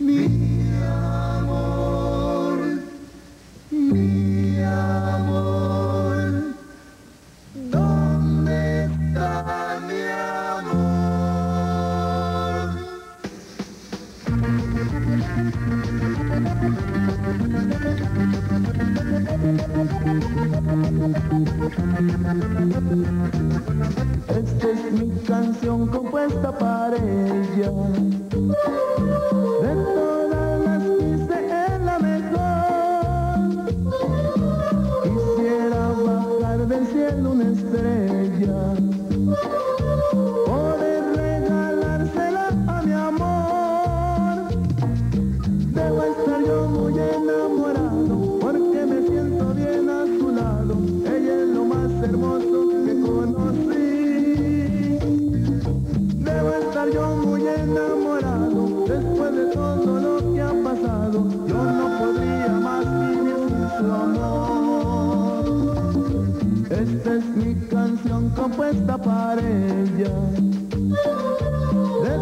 mi amor, mi amor, ¿dónde está mi amor? Esta es mi canción compuesta para ella. hermoso que conocí. Debo estar yo muy enamorado después de todo lo que ha pasado. Yo no podría más vivir sin su amor. Esta es mi canción compuesta para ella. De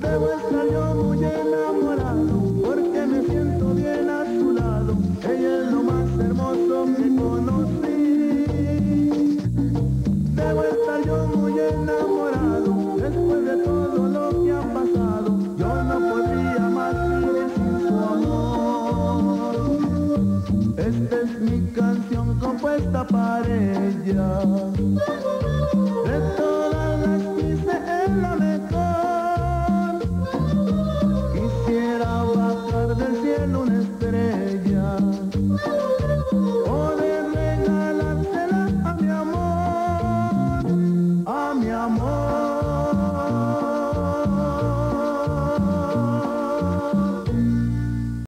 Debo estar yo muy enamorado porque me siento bien a su lado. Ella es lo más hermoso que conocí. Debo estar yo muy enamorado después de todo lo que ha pasado. Yo no podría más vivir sin su amor. Esta es mi canción compuesta para ella.